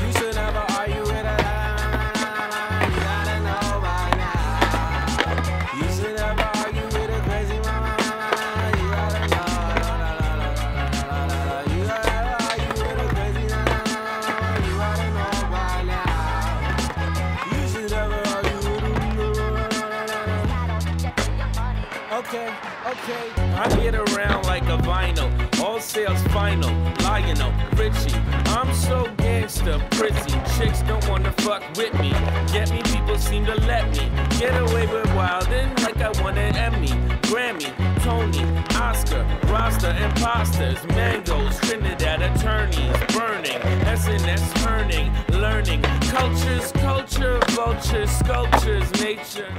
You should never argue with a You gotta know by now. You should never argue with a crazy man. You gotta know. By now. You should never argue with a Okay, okay. I get around like a vinyl. All sales final. Lionel, Richie. I'm gangster, pretty. Chicks don't wanna fuck with me. Get me, people seem to let me. Get away with wildin' like I won an Emmy, Grammy, Tony, Oscar, Rasta, imposters, mangoes, Trinidad attorneys, burning, SNS turning, learning, cultures, culture, vultures, sculptures, nature.